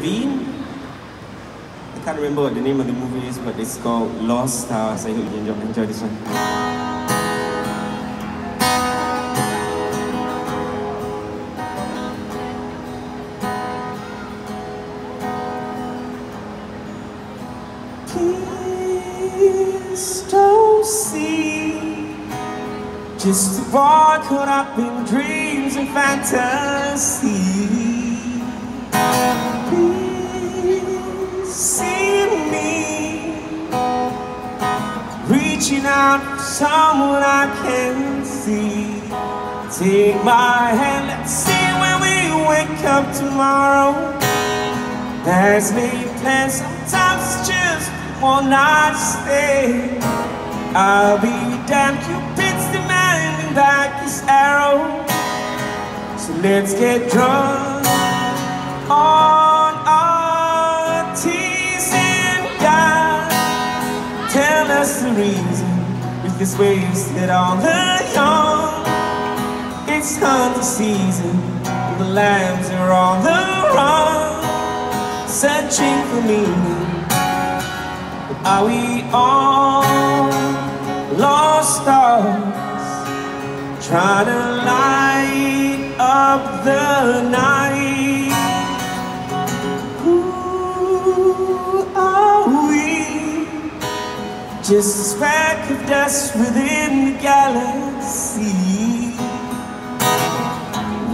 Bean. I can't remember what the name of the movie is, but it's called Lost Stars. I hope you enjoy, enjoy this one. Please don't see just boy caught up in dreams and fantasy. Reaching out for someone I can see. Take my hand, let's see when we wake up tomorrow. There's many plan, sometimes just one night stay. I'll be damned, Cupid's demanding back his arrow. So let's get drunk on The reason if this wasted all the young. It's hunting season, and the lambs are on the run, searching for meaning. But are we all lost stars, trying to light up the night? We? Just a speck of dust within the galaxy.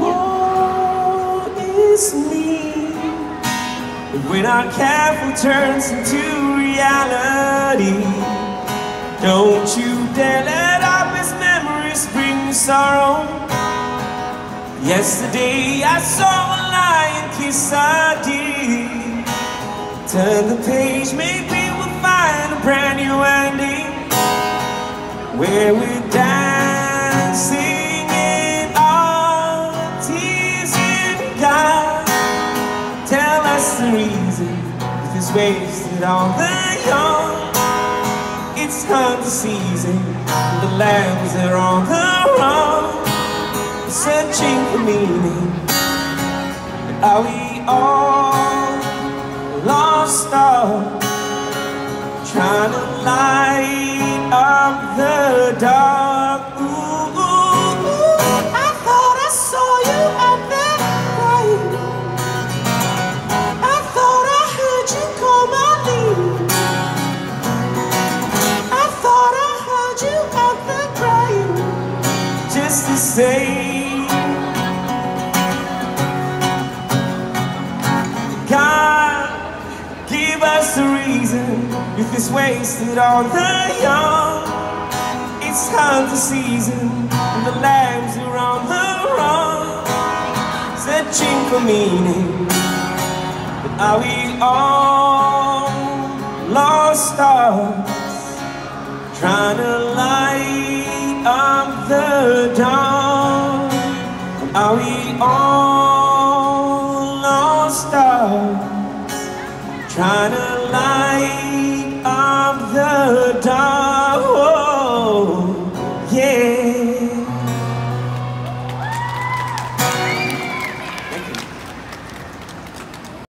Woe is me. When our careful turns into reality, don't you dare let our best memories bring sorrow. Yesterday I saw a lion kiss a deer. Turn the page, maybe where we're dancing in our tears in God. Tell us the reason if it's wasted on the young. It's hunting season, and the lambs are on the run, searching for meaning. And are we all lost stars, trying to light Youth is wasted on the young It's hunter season And the lambs are on the run. Searching for meaning But are we all lost stars? Trying to light up the dawn. Are we all lost stars? Trying to light